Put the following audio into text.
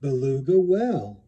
Beluga Well.